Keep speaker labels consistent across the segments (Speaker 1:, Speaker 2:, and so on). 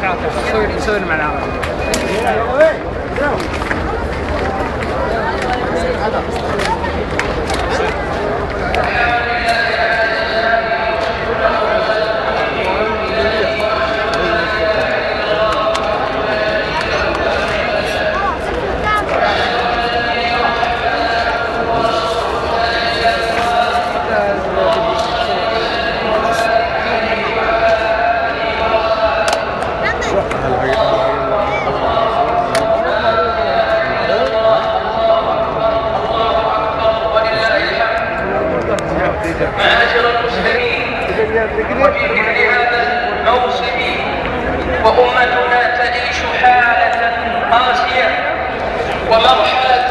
Speaker 1: out there. Sorry, Calcata, 30, 30 man hour. معاشر المسلمين. وفي مثل هذا الموسم وأمتنا تعيش حالة قاسية ومرحلة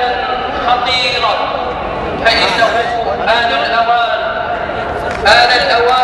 Speaker 1: خطيرة. فإنه آن الأوان آن الأوان.